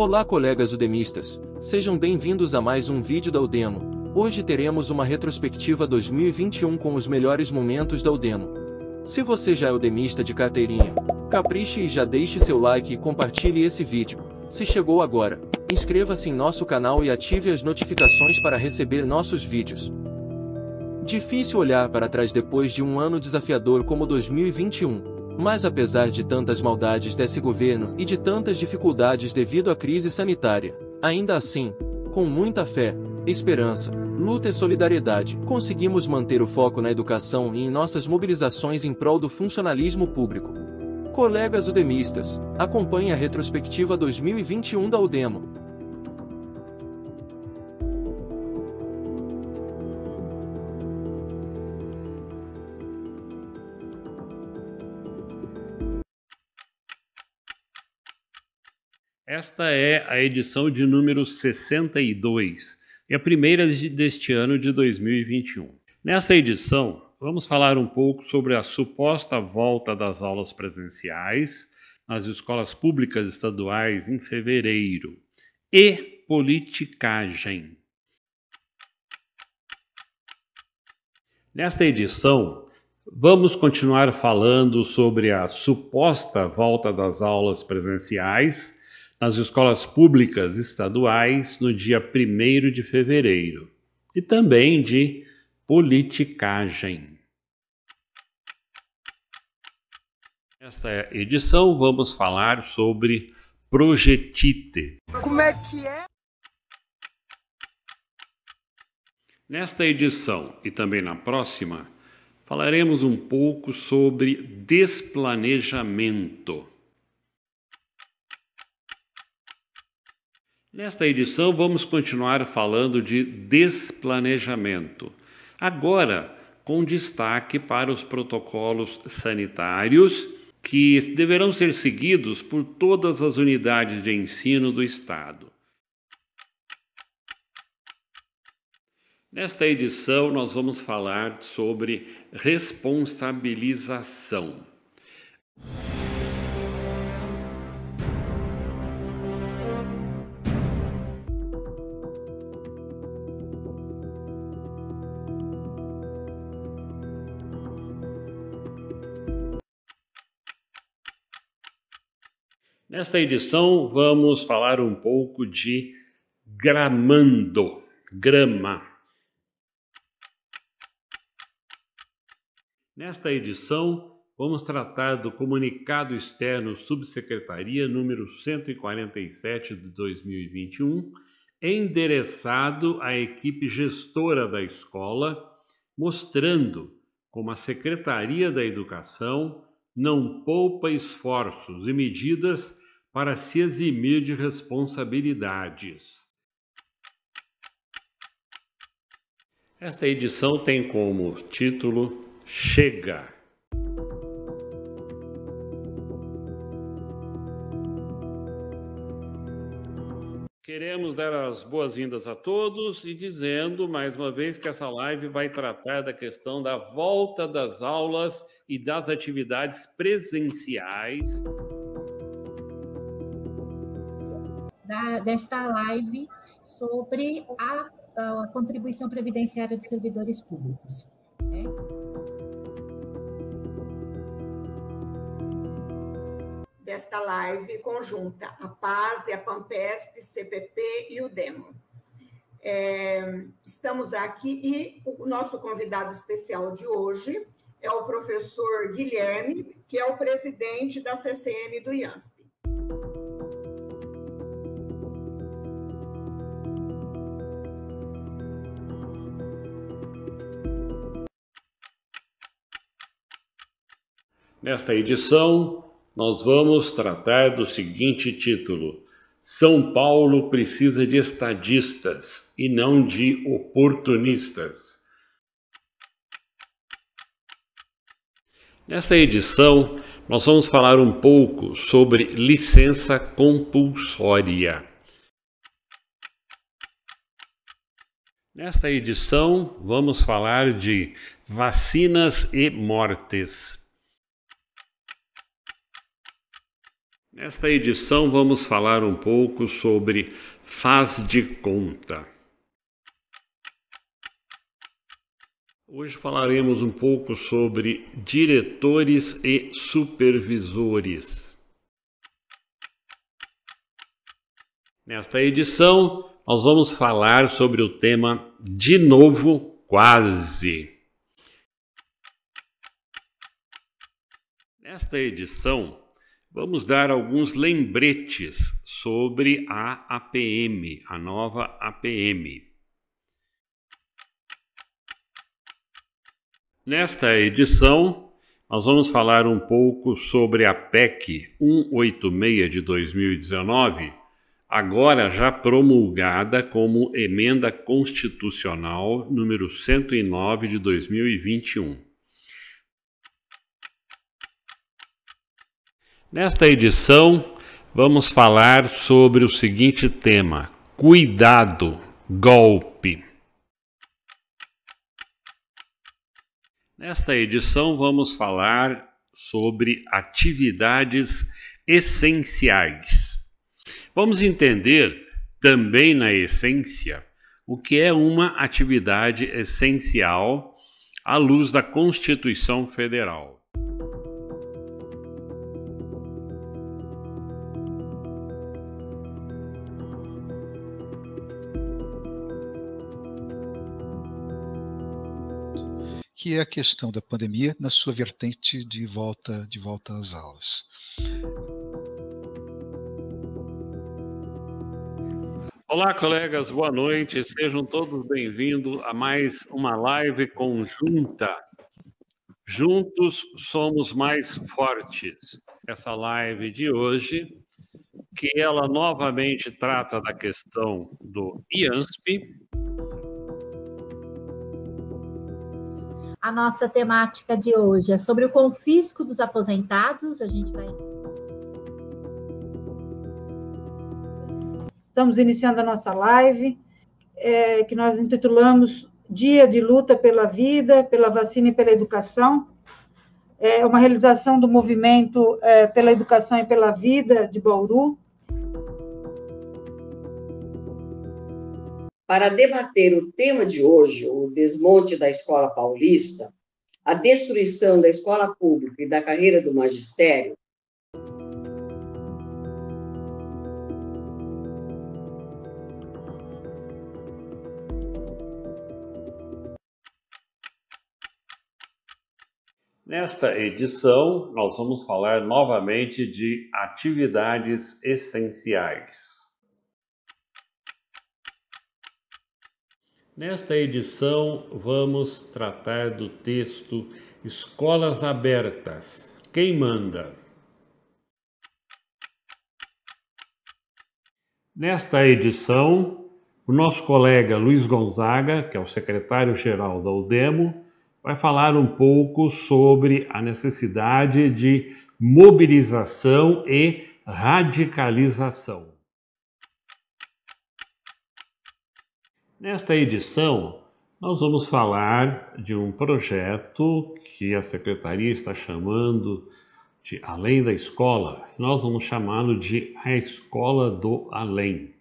Olá colegas udemistas, sejam bem-vindos a mais um vídeo da Udemo. Hoje teremos uma retrospectiva 2021 com os melhores momentos da Udemo. Se você já é udemista de carteirinha, capriche e já deixe seu like e compartilhe esse vídeo. Se chegou agora, inscreva-se em nosso canal e ative as notificações para receber nossos vídeos. Difícil olhar para trás depois de um ano desafiador como 2021. Mas apesar de tantas maldades desse governo e de tantas dificuldades devido à crise sanitária, ainda assim, com muita fé, esperança, luta e solidariedade, conseguimos manter o foco na educação e em nossas mobilizações em prol do funcionalismo público. Colegas udemistas, acompanhe a retrospectiva 2021 da Udemo. Esta é a edição de número 62 e a primeira deste ano de 2021. Nessa edição, vamos falar um pouco sobre a suposta volta das aulas presenciais nas escolas públicas estaduais em fevereiro e politicagem. Nesta edição, vamos continuar falando sobre a suposta volta das aulas presenciais nas escolas públicas estaduais no dia 1 de fevereiro e também de politicagem. Nesta edição vamos falar sobre projetite. Como é que é? Nesta edição e também na próxima, falaremos um pouco sobre desplanejamento. Nesta edição, vamos continuar falando de desplanejamento. Agora, com destaque para os protocolos sanitários que deverão ser seguidos por todas as unidades de ensino do Estado. Nesta edição, nós vamos falar sobre responsabilização. Nesta edição, vamos falar um pouco de gramando, grama. Nesta edição, vamos tratar do comunicado externo Subsecretaria número 147 de 2021, endereçado à equipe gestora da escola, mostrando como a Secretaria da Educação não poupa esforços e medidas para se eximir de responsabilidades. Esta edição tem como título Chega. Queremos dar as boas-vindas a todos e dizendo mais uma vez que essa live vai tratar da questão da volta das aulas e das atividades presenciais desta live sobre a, a, contribuição previdenciária dos servidores públicos. Né? Desta live conjunta, a PAS, a PAMPESP, CPP e o DEMO. É, estamos aqui e o nosso convidado especial de hoje é o professor Guilherme, que é o presidente da CCM do IANSP. Nesta edição, nós vamos tratar do seguinte título: São Paulo precisa de estadistas e não de oportunistas. Nesta edição, nós vamos falar um pouco sobre licença compulsória. Nesta edição, vamos falar de vacinas e mortes. Nesta edição, vamos falar um pouco sobre faz de conta. Hoje falaremos um pouco sobre diretores e supervisores. Nesta edição, nós vamos falar sobre o tema de novo quase. Nesta edição, vamos dar alguns lembretes sobre a APM, a nova APM. Nesta edição, nós vamos falar um pouco sobre a PEC 186 de 2019, agora já promulgada como emenda constitucional número 109 de 2021. Nesta edição, vamos falar sobre o seguinte tema: cuidado, golpe. Nesta edição, vamos falar sobre atividades essenciais. Vamos entender também na essência o que é uma atividade essencial à luz da Constituição Federal. Que é a questão da pandemia na sua vertente de volta, de volta às aulas. Olá, colegas, boa noite. Sejam todos bem-vindos a mais uma live conjunta. Juntos somos mais fortes. Essa live de hoje, que ela novamente trata da questão do IANSP, A nossa temática de hoje é sobre o confisco dos aposentados. A gente vai. Estamos iniciando a nossa live, é, que nós intitulamos Dia de Luta pela Vida, pela Vacina e pela Educação. É uma realização do movimento é, pela Educação e pela Vida de Bauru, Para debater o tema de hoje, o desmonte da escola paulista, a destruição da escola pública e da carreira do magistério, Nesta edição, nós vamos falar novamente de atividades essenciais. Nesta edição, vamos tratar do texto Escolas Abertas. Quem manda? Nesta edição, o nosso colega Luiz Gonzaga, que é o secretário-geral da UDEMO, vai falar um pouco sobre a necessidade de mobilização e radicalização. Nesta edição, nós vamos falar de um projeto que a secretaria está chamando de Além da Escola. Nós vamos chamá-lo de A Escola do Além.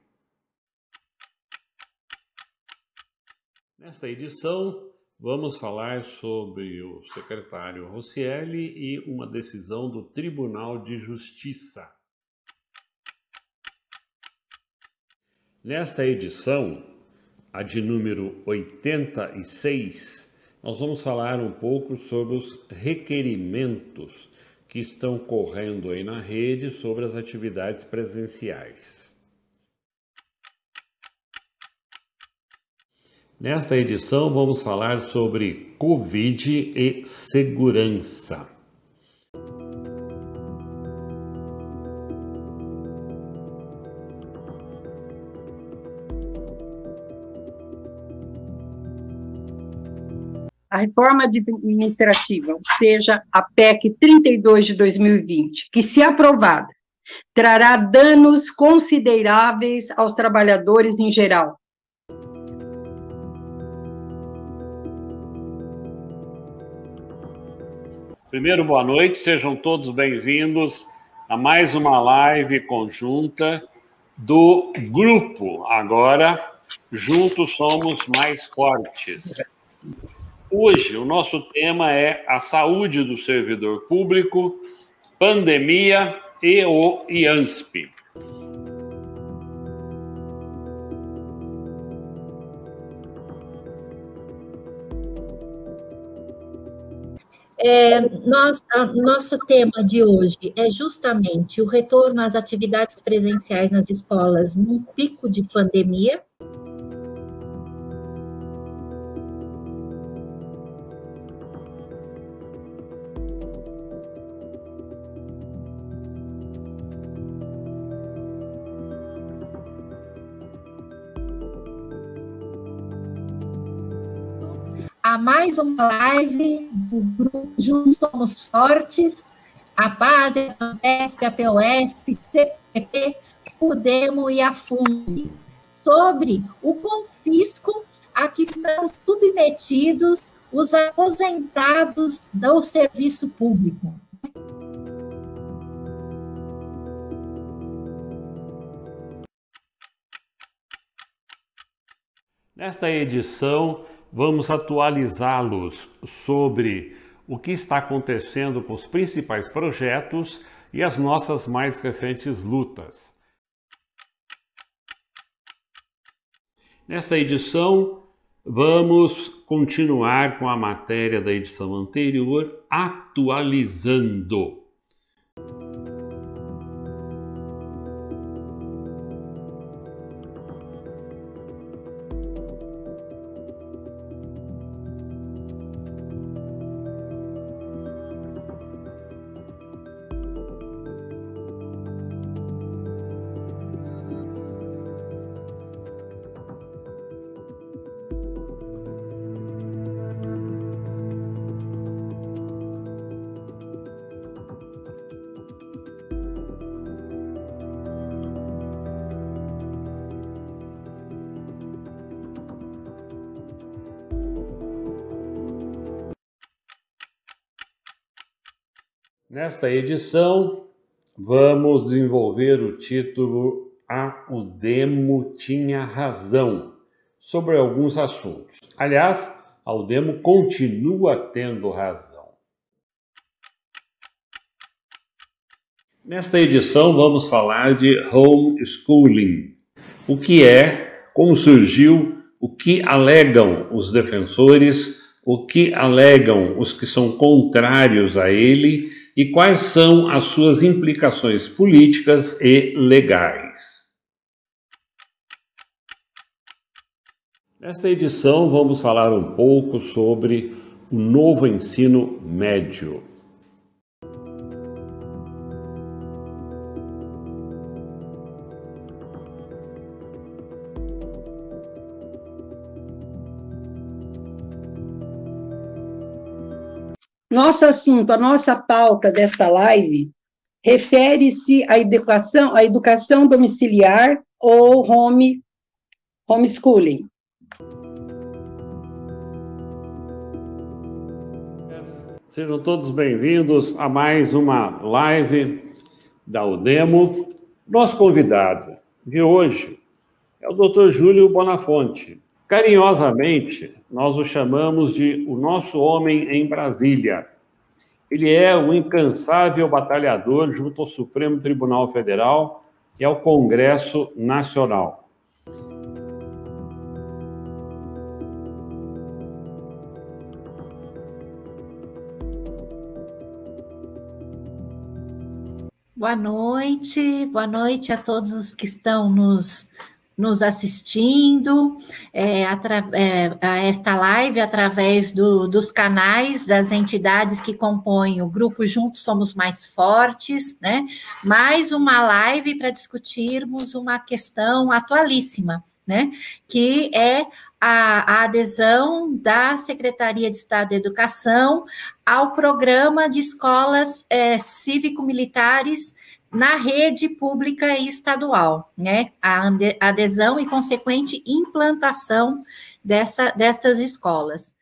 Nesta edição, vamos falar sobre o secretário Rossielli e uma decisão do Tribunal de Justiça. Nesta edição, a de número 86, nós vamos falar um pouco sobre os requerimentos que estão correndo aí na rede sobre as atividades presenciais. Nesta edição, vamos falar sobre Covid e segurança. A reforma administrativa, ou seja, a PEC 32 de 2020, que, se aprovada, trará danos consideráveis aos trabalhadores em geral. Primeiro, boa noite, sejam todos bem-vindos a mais uma live conjunta do grupo. Agora, juntos somos mais fortes. Hoje, o nosso tema é a saúde do servidor público, pandemia e o IANSP. É, nós, nosso tema de hoje é justamente o retorno às atividades presenciais nas escolas num pico de pandemia. Mais uma live do grupo Juntos Somos Fortes, a base, a AMPESP, a POSP, CPP, o DEMO e a FUND, sobre o confisco a que estão submetidos os aposentados do serviço público. Nesta edição, vamos atualizá-los sobre o que está acontecendo com os principais projetos e as nossas mais recentes lutas. Nesta edição, vamos continuar com a matéria da edição anterior, atualizando. Nesta edição, vamos desenvolver o título A o Demo tinha razão sobre alguns assuntos. Aliás, a Udemo continua tendo razão. Nesta edição, vamos falar de homeschooling. O que é, como surgiu, o que alegam os defensores, o que alegam os que são contrários a ele e quais são as suas implicações políticas e legais. Nesta edição, vamos falar um pouco sobre o novo ensino médio. Nosso assunto, a nossa pauta desta live refere-se à educação, à educação domiciliar ou home homeschooling. Sejam todos bem-vindos a mais uma live da Udemo. Nosso convidado de hoje é o Dr. Júlio Bonafonte. Carinhosamente, nós o chamamos de o nosso homem em Brasília. Ele é um incansável batalhador junto ao Supremo Tribunal Federal e ao Congresso Nacional. Boa noite, boa noite a todos os que estão nos nos assistindo é, é, a esta live através do, dos canais das entidades que compõem o grupo Juntos Somos Mais Fortes, né? Mais uma live para discutirmos uma questão atualíssima, né? Que é a, a, adesão da Secretaria de Estado de Educação ao programa de escolas é, cívico-militares na rede pública e estadual, né? A adesão e consequente implantação dessa, destas escolas.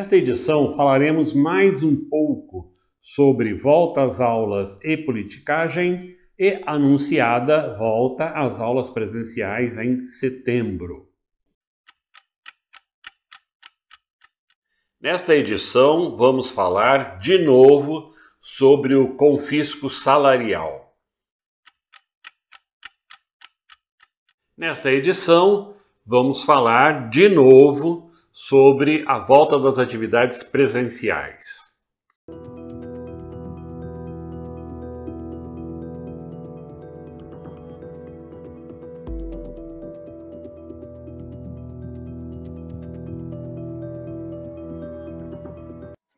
Nesta edição falaremos mais um pouco sobre volta às aulas e politicagem e anunciada volta às aulas presenciais em setembro. Nesta edição, vamos falar de novo sobre o confisco salarial. Nesta edição, vamos falar de novo sobre a volta das atividades presenciais.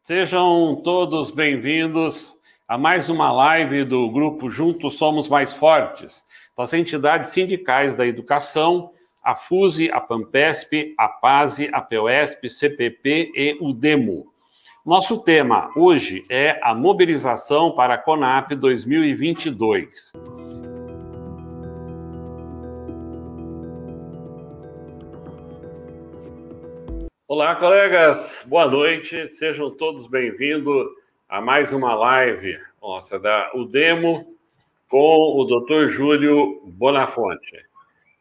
Sejam todos bem-vindos a mais uma live do grupo Juntos Somos Mais Fortes, das entidades sindicais da educação a FUSE, a PAMPESP, a PASE, a POSP, CPP e o DEMO. Nosso tema hoje é a mobilização para a CONAP 2022. Olá, colegas, boa noite, sejam todos bem-vindos a mais uma live nossa da UDEMO com o Dr. Júlio Bonafonte.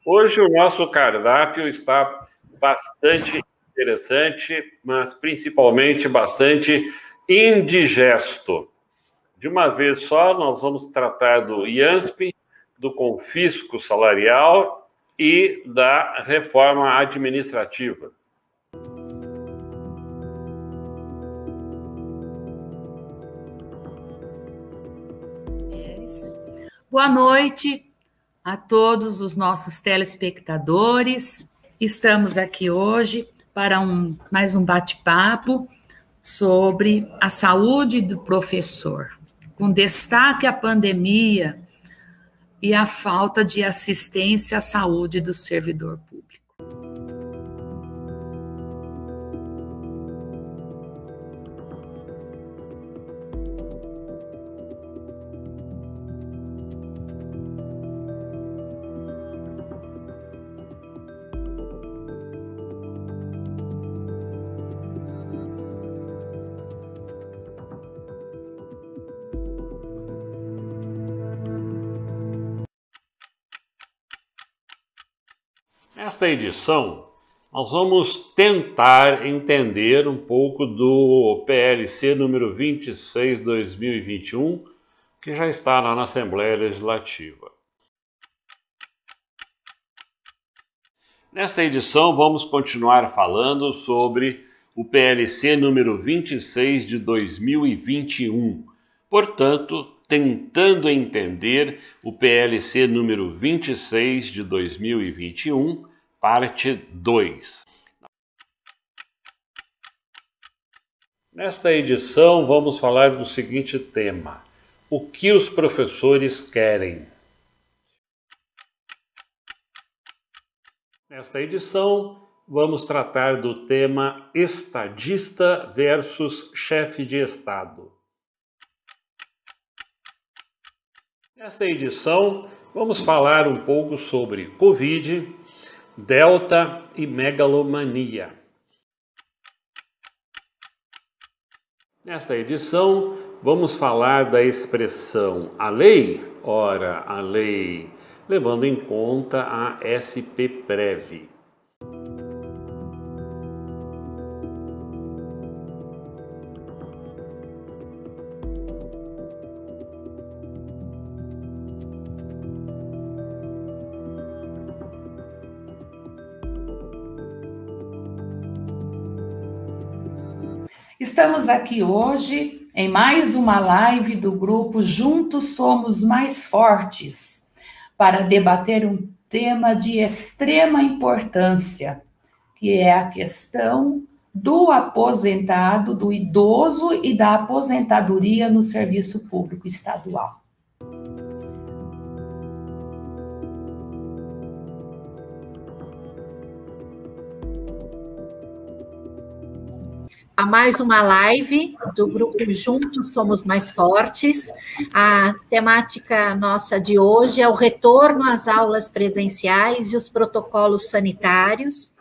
Hoje o nosso cardápio está bastante interessante, mas principalmente bastante indigesto. De uma vez só, nós vamos tratar do IANSP, do confisco salarial e da reforma administrativa. Boa noite, a todos os nossos telespectadores. Estamos aqui hoje para um, mais um bate-papo sobre a saúde do professor, com destaque à pandemia e a falta de assistência à saúde do servidor público. Nesta edição, nós vamos tentar entender um pouco do PLC número 26/2021, que já está lá na Assembleia Legislativa. Nesta edição, vamos continuar falando sobre o PLC número 26 de 2021. Portanto, tentando entender o PLC número 26 de 2021 parte 2. Nesta edição, vamos falar do seguinte tema: o que os professores querem. Nesta edição, vamos tratar do tema estadista versus chefe de Estado. Nesta edição, vamos falar um pouco sobre Covid, Delta e megalomania. Nesta edição, vamos falar da expressão a lei, ora, a lei, levando em conta a SP-Prev. Estamos aqui hoje em mais uma live do grupo Juntos Somos Mais Fortes para debater um tema de extrema importância, que é a questão do aposentado, do idoso e da aposentadoria no serviço público estadual. A mais uma live do grupo Juntos Somos Mais Fortes. A temática nossa de hoje é o retorno às aulas presenciais e os protocolos sanitários.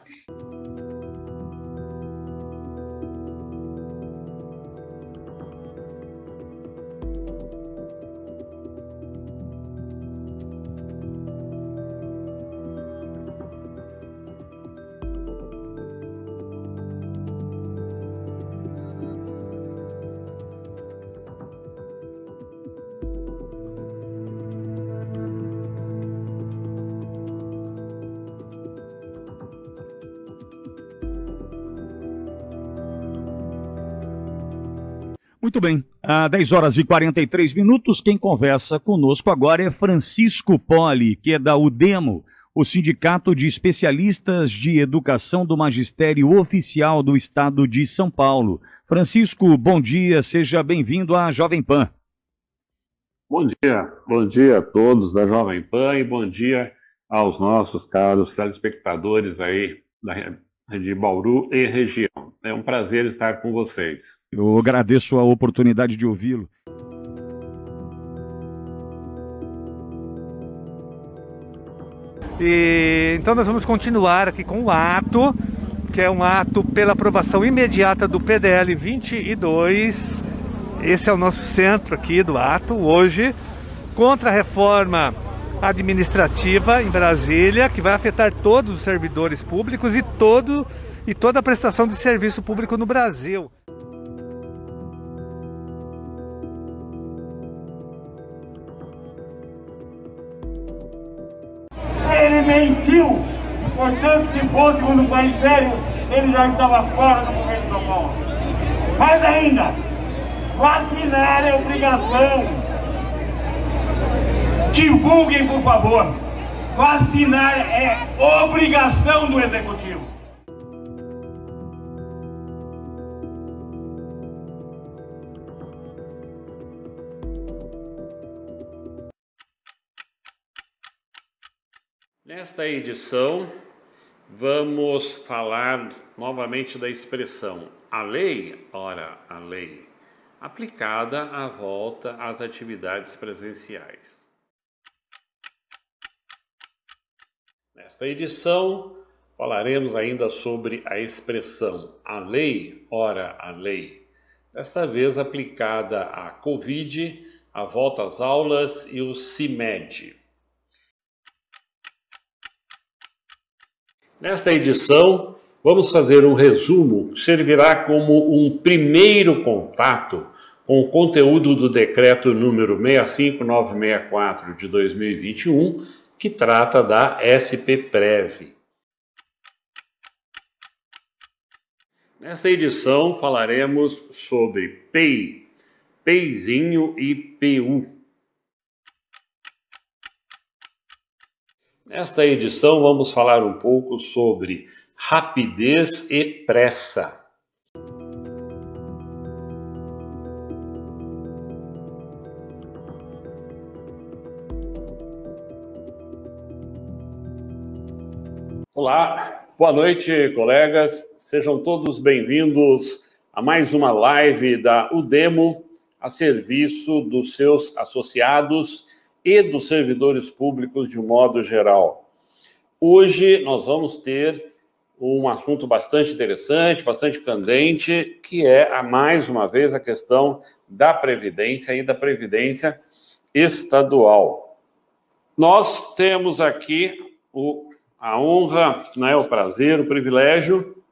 Muito bem, há 10 horas e 43 minutos, quem conversa conosco agora é Francisco Poli, que é da UDEMO, o Sindicato de Especialistas de Educação do Magistério Oficial do Estado de São Paulo. Francisco, bom dia, seja bem-vindo à Jovem Pan. Bom dia, bom dia a todos da Jovem Pan e bom dia aos nossos caros telespectadores aí da de Bauru e região. É um prazer estar com vocês. Eu agradeço a oportunidade de ouvi-lo. E, então nós vamos continuar aqui com o ato, que é um ato pela aprovação imediata do PDL 22. Esse é o nosso centro aqui do ato hoje contra a reforma administrativa em Brasília, que vai afetar todos os servidores públicos e, todo, e toda a prestação de serviço público no Brasil. Ele mentiu, portanto, que fosse no sério, ele já estava fora do governo São Paulo. Mais ainda, vacinar é obrigação Divulguem, por favor. Vacinar é obrigação do executivo. Nesta edição, vamos falar novamente da expressão a lei, ora, a lei, aplicada à volta às atividades presenciais. Nesta edição, falaremos ainda sobre a expressão a lei, ora a lei, desta vez aplicada à Covid, a volta às aulas e o CIMED. Nesta edição, vamos fazer um resumo que servirá como um primeiro contato com o conteúdo do decreto número 65964 de 2021 que trata da SPPrev. Nesta edição falaremos sobre PEI, PEIzinho e PU. Nesta edição vamos falar um pouco sobre rapidez e pressa. Olá, boa noite, colegas. Sejam todos bem-vindos a mais uma live da Udemo a serviço dos seus associados e dos servidores públicos de um modo geral. Hoje nós vamos ter um assunto bastante interessante, bastante candente, que é, mais uma vez, a questão da Previdência e da Previdência estadual. Nós temos aqui o a honra, né, o prazer, o privilégio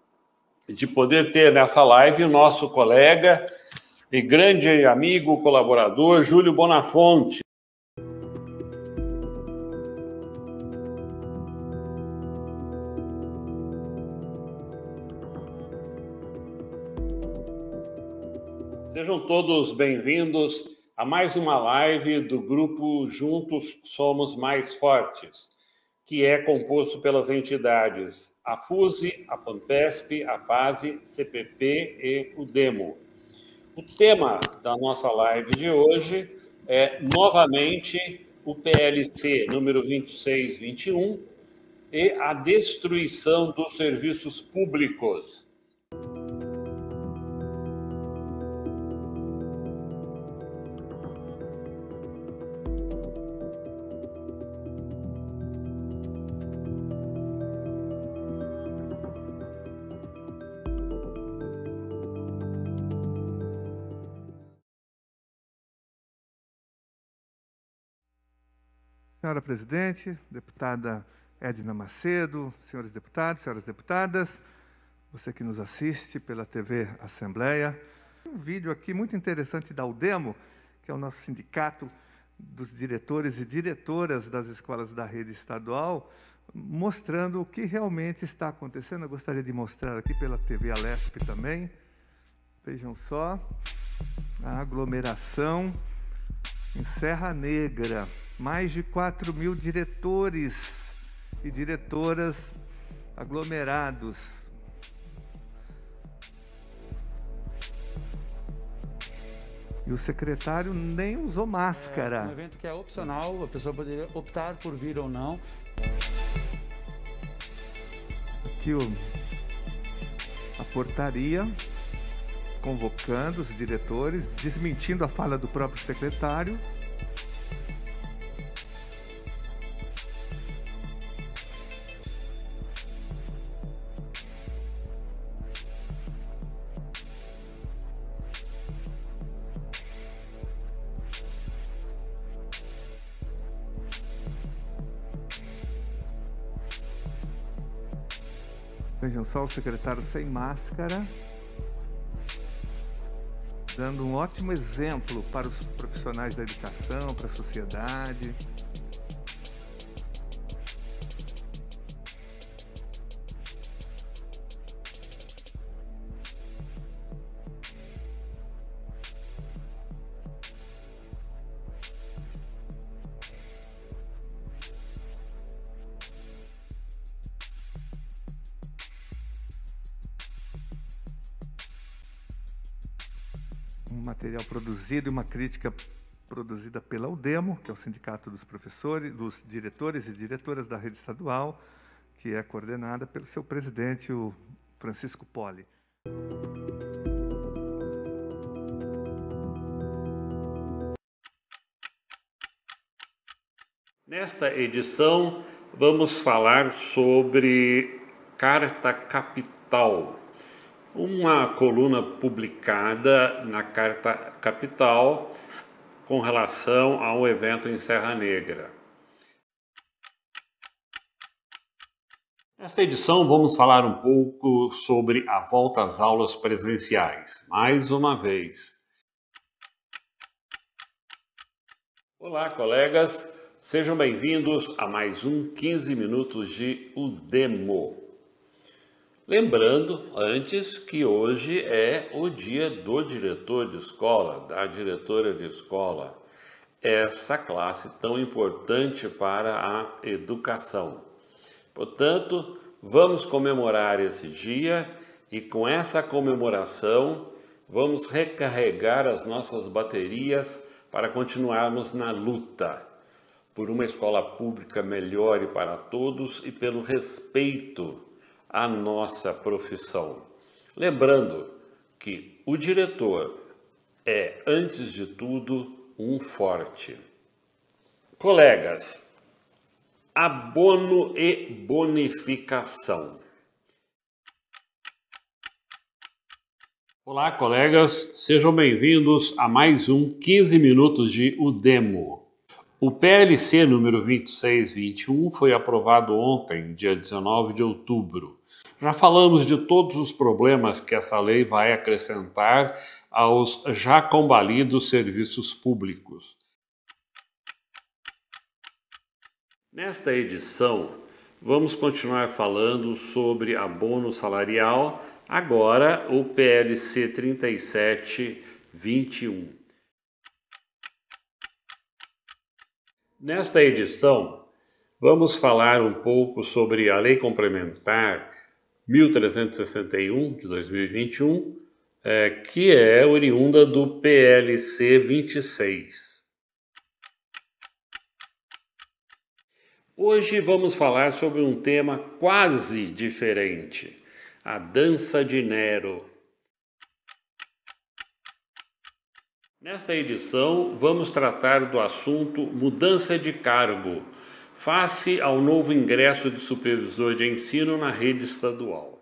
de poder ter nessa live o nosso colega e grande amigo, colaborador, Júlio Bonafonte. Sejam todos bem-vindos a mais uma live do grupo Juntos Somos Mais Fortes que é composto pelas entidades a FUSE, a PAMPESP, a PASE, CPP e o DEMO. O tema da nossa live de hoje é, novamente, o PLC número 2621 e a destruição dos serviços públicos. Senhora Presidente, deputada Edna Macedo, senhores deputados, senhoras deputadas, você que nos assiste pela TV Assembleia. Um vídeo aqui muito interessante da Udemo, que é o nosso sindicato dos diretores e diretoras das escolas da rede estadual, mostrando o que realmente está acontecendo. Eu gostaria de mostrar aqui pela TV Alesp também. Vejam só. a aglomeração em Serra Negra. Mais de 4 mil diretores e diretoras aglomerados. E o secretário nem usou máscara. É um evento que é opcional, a pessoa poderia optar por vir ou não. Aqui o, a portaria convocando os diretores, desmentindo a fala do próprio secretário. Vejam só o secretário sem máscara dando um ótimo exemplo para os profissionais da educação, para a sociedade. Produzido e uma crítica produzida pela UDEMO, que é o Sindicato dos Professores, dos Diretores e Diretoras da Rede Estadual, que é coordenada pelo seu presidente, o Francisco Poli. Nesta edição, vamos falar sobre Carta Capital, uma coluna publicada na Carta Capital com relação ao evento em Serra Negra. Nesta edição, vamos falar um pouco sobre a volta às aulas presenciais, mais uma vez. Olá, colegas, sejam bem-vindos a mais um 15 minutos de Udemo. Lembrando antes que hoje é o dia do diretor de escola, da diretora de escola, essa classe tão importante para a educação. Portanto, vamos comemorar esse dia e com essa comemoração vamos recarregar as nossas baterias para continuarmos na luta por uma escola pública melhor e para todos e pelo respeito a nossa profissão. Lembrando que o diretor é, antes de tudo, um forte. Colegas, abono e bonificação. Olá, colegas, sejam bem-vindos a mais um 15 minutos de Udemo. O PLC número 2621 foi aprovado ontem, dia 19 de outubro. Já falamos de todos os problemas que essa lei vai acrescentar aos já combalidos serviços públicos. Nesta edição, vamos continuar falando sobre abono salarial, agora o PLC 3721. Nesta edição, vamos falar um pouco sobre a Lei Complementar 1361 de 2021, é, que é oriunda do PLC 26. Hoje vamos falar sobre um tema quase diferente: a dança de Nero. Nesta edição, vamos tratar do assunto mudança de cargo, face ao novo ingresso de supervisor de ensino na rede estadual.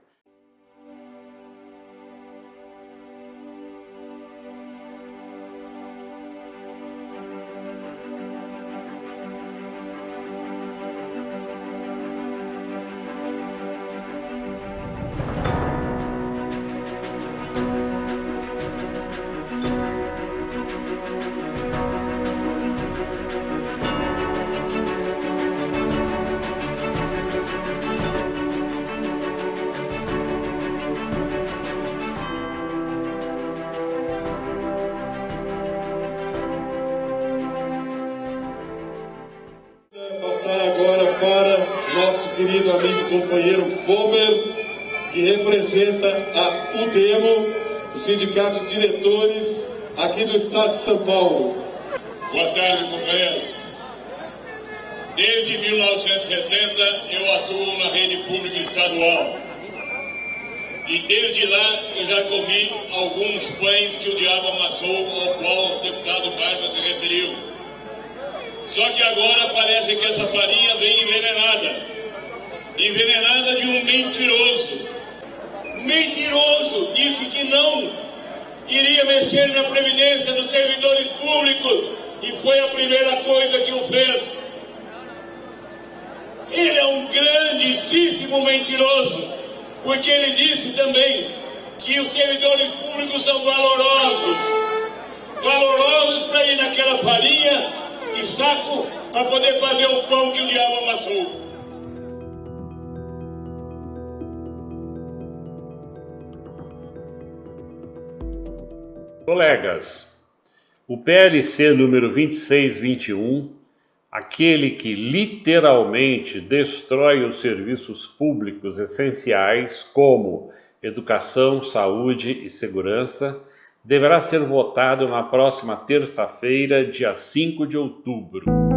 Querido amigo companheiro Fomer, que representa a UDEMO, o Sindicato de Diretores aqui do Estado de São Paulo. Boa tarde, companheiros. Desde 1970 eu atuo na rede pública estadual. E desde lá eu já comi alguns pães que o diabo amassou, ao qual o deputado Barba se referiu. Só que agora parece que essa farinha vem envenenada. Envenenada de um mentiroso. Mentiroso disse que não iria mexer na previdência dos servidores públicos e foi a primeira coisa que o fez. Ele é um grandíssimo mentiroso porque ele disse também que os servidores públicos são valorosos. Valorosos para ir naquela farinha de saco para poder fazer o pão que o diabo amassou. Colegas, o PLC número 2621 aquele que literalmente destrói os serviços públicos essenciais, como educação, saúde e segurança, deverá ser votado na próxima terça-feira, dia 5 de outubro.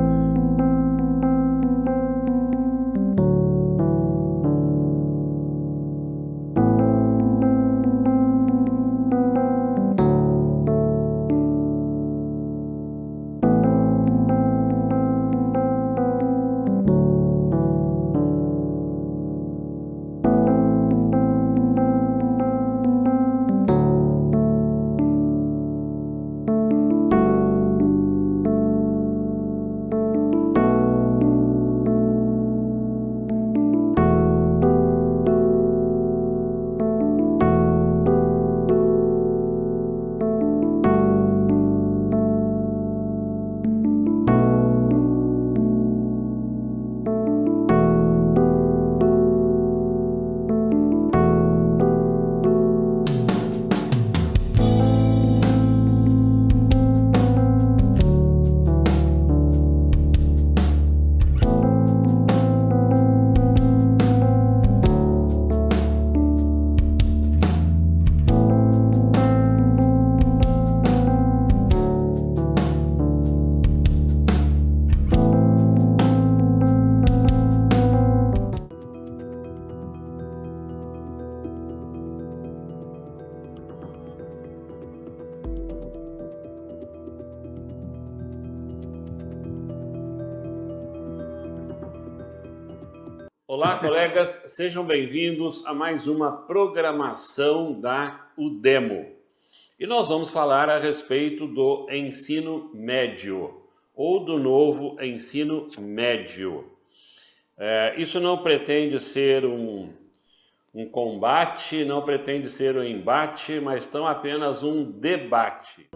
Olá, colegas, sejam bem-vindos a mais uma programação da UDEMO. E nós vamos falar a respeito do ensino médio, ou do novo ensino médio. É, isso não pretende ser um, um combate, não pretende ser um embate, mas tão apenas um debate.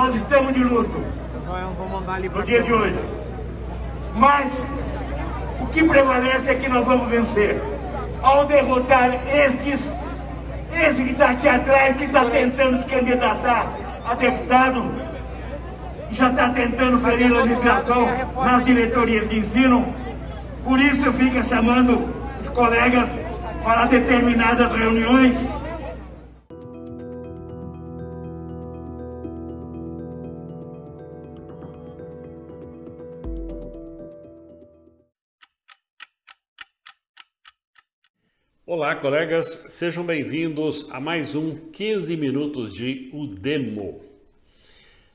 Nós estamos de luto no dia de hoje. Mas o que prevalece é que nós vamos vencer. Ao derrotar estes, esse que está aqui atrás, que está tentando se candidatar a deputado, já está tentando a legislação nas diretorias de ensino. Por isso eu fico chamando os colegas para determinadas reuniões Olá, colegas, sejam bem-vindos a mais um 15 minutos de Udemo.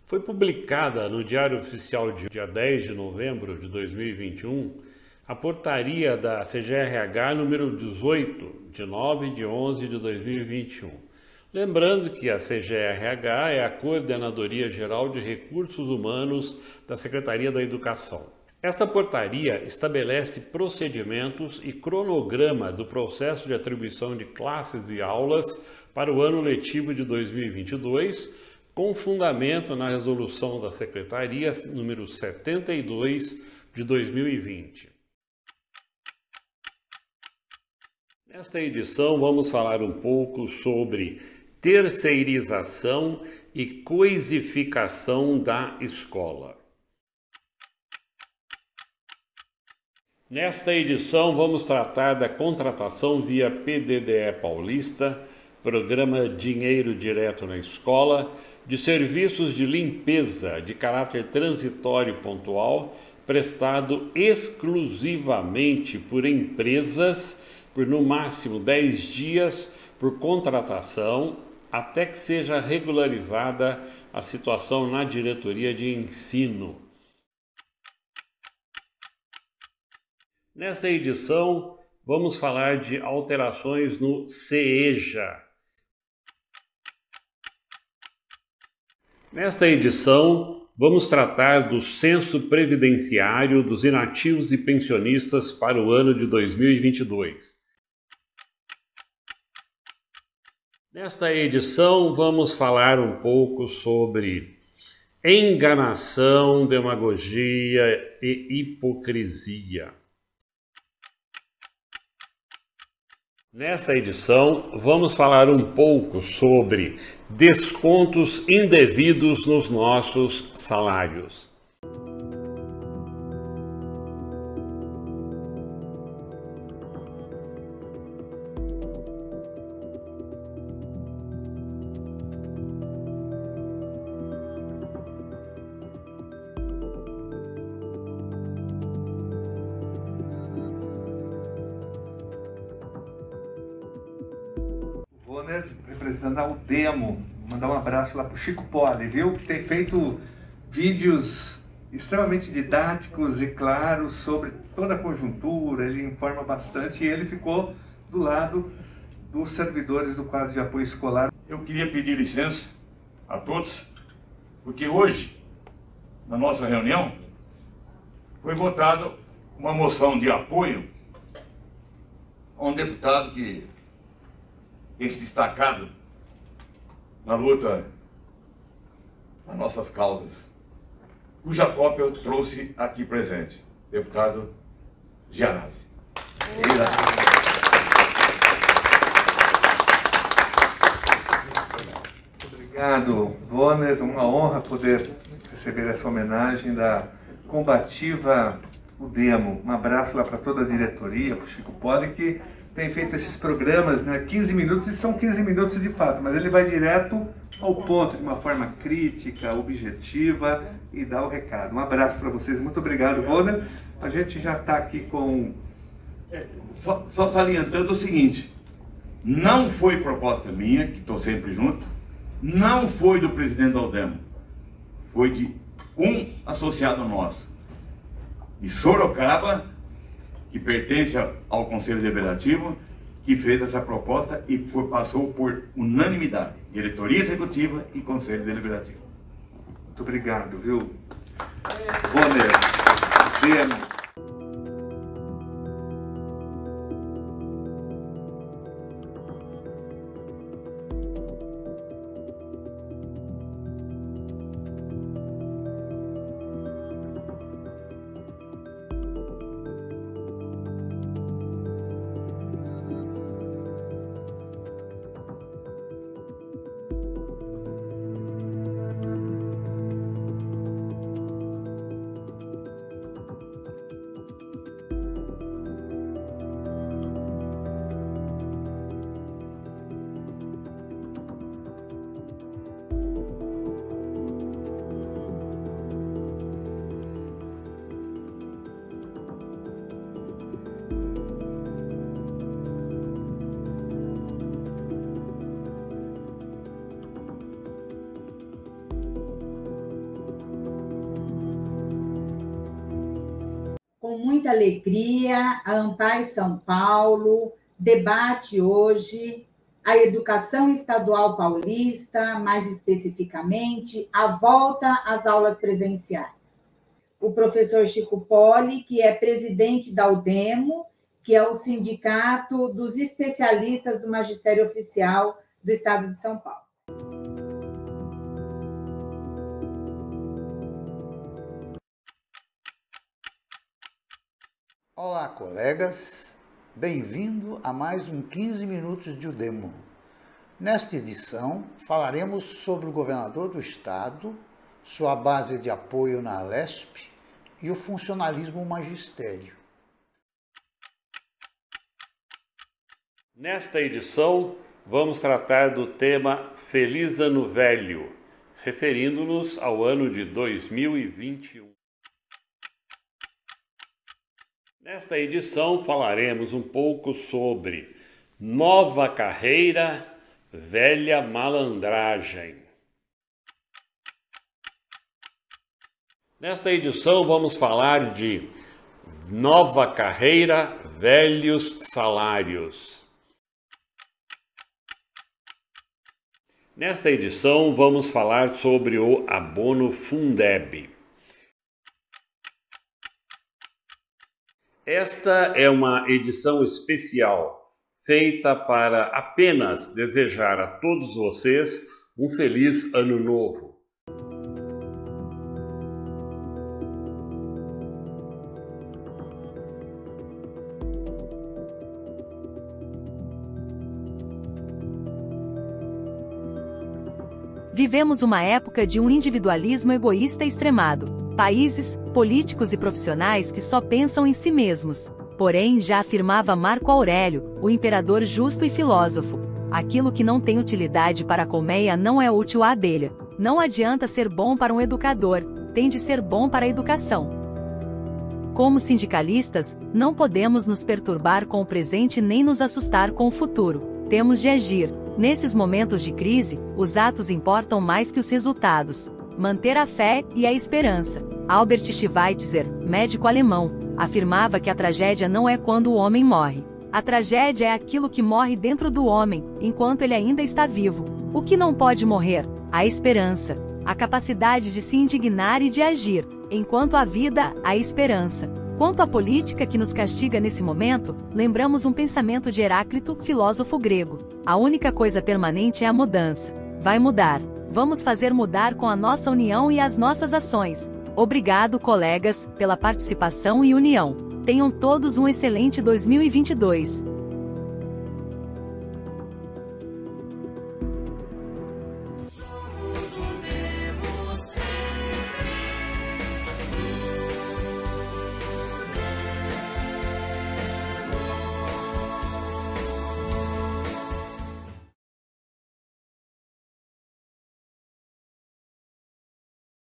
Foi publicada no Diário Oficial de dia 10 de novembro de 2021 a portaria da CGRH número 18, de 9 de 11 de 2021. Lembrando que a CGRH é a Coordenadoria Geral de Recursos Humanos da Secretaria da Educação. Esta portaria estabelece procedimentos e cronograma do processo de atribuição de classes e aulas para o ano letivo de 2022, com fundamento na resolução da Secretaria número 72 de 2020. Nesta edição, vamos falar um pouco sobre terceirização e coisificação da escola. Nesta edição, vamos tratar da contratação via PDDE Paulista, Programa Dinheiro Direto na Escola, de serviços de limpeza de caráter transitório pontual, prestado exclusivamente por empresas por no máximo 10 dias por contratação, até que seja regularizada a situação na diretoria de ensino. Nesta edição, vamos falar de alterações no CEJA. Nesta edição, vamos tratar do censo previdenciário dos inativos e pensionistas para o ano de 2022. Nesta edição, vamos falar um pouco sobre enganação, demagogia e hipocrisia. Nesta edição, vamos falar um pouco sobre descontos indevidos nos nossos salários. Mandar um abraço lá pro Chico Poli, viu? Que tem feito vídeos extremamente didáticos e claros sobre toda a conjuntura, ele informa bastante e ele ficou do lado dos servidores do quadro de apoio escolar. Eu queria pedir licença a todos, porque hoje, na nossa reunião, foi votada uma moção de apoio a um deputado que tem se destacado na luta nas nossas causas, cuja cópia eu trouxe aqui presente, deputado Gianazzi. Obrigado, Bonner. Uma honra poder receber essa homenagem da combativa Udemo. Um abraço lá para toda a diretoria, para o Chico Poli, que tem feito esses programas, né, 15 minutos, e são 15 minutos de fato, mas ele vai direto ao ponto, de uma forma crítica, objetiva e dá o recado. Um abraço para vocês, muito obrigado, Bonner. A gente já está aqui com. É, só, só salientando o seguinte: não foi proposta minha, que estou sempre junto, não foi do presidente Aldemo, foi de um associado nosso, de Sorocaba, que pertence ao Conselho Deliberativo, que fez essa proposta e foi, passou por unanimidade, diretoria executiva e Conselho Deliberativo. Muito obrigado, viu? Zeno. com muita alegria, a Ampai São Paulo debate hoje a educação estadual paulista, mais especificamente, a volta às aulas presenciais. O professor Chico Poli, que é presidente da UDEMO, que é o Sindicato dos Especialistas do Magistério Oficial do Estado de São Paulo. Olá, colegas. Bem-vindo a mais um 15 Minutos de Udemo. Nesta edição, falaremos sobre o governador do estado, sua base de apoio na Alesp e o funcionalismo magistério. Nesta edição, vamos tratar do tema Feliz Ano Velho, referindo-nos ao ano de 2021. Nesta edição falaremos um pouco sobre nova carreira, velha malandragem. Nesta edição vamos falar de nova carreira, velhos salários. Nesta edição vamos falar sobre o abono Fundeb. Esta é uma edição especial, feita para apenas desejar a todos vocês um feliz ano novo. Vivemos uma época de um individualismo egoísta extremado países, políticos e profissionais que só pensam em si mesmos. Porém, já afirmava Marco Aurélio, o imperador justo e filósofo: aquilo que não tem utilidade para a colmeia não é útil à abelha. Não adianta ser bom para um educador, tem de ser bom para a educação. Como sindicalistas, não podemos nos perturbar com o presente nem nos assustar com o futuro. Temos de agir. Nesses momentos de crise, os atos importam mais que os resultados manter a fé e a esperança. Albert Schweitzer, médico alemão, afirmava que a tragédia não é quando o homem morre. A tragédia é aquilo que morre dentro do homem, enquanto ele ainda está vivo. O que não pode morrer? A esperança. A capacidade de se indignar e de agir. Enquanto a vida, a esperança. Quanto à política que nos castiga nesse momento, lembramos um pensamento de Heráclito, filósofo grego. A única coisa permanente é a mudança. Vai mudar. Vamos fazer mudar com a nossa união e as nossas ações. Obrigado, colegas, pela participação e união. Tenham todos um excelente 2022.